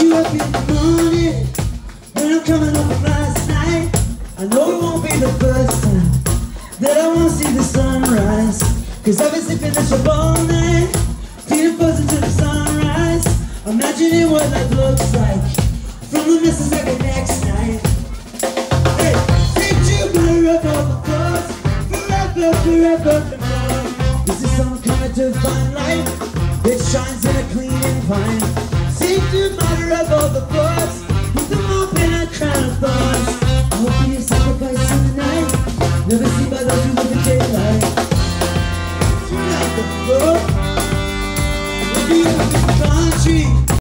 you up in the morning. When I'm coming last night I know it won't be the first time That I won't see the sunrise. Cause I've been sleeping at your all night Feeling frozen the sunrise. Imagining what life looks like From the misses like the next night. Hey, did you forever because Forever, forever, forever This some kind of divine light that shines in a clean and fine of all the thoughts With a more than a crown of thorns Won't be a sacrifice in the night Never see my love you the daylight. Turn out the floor We'll be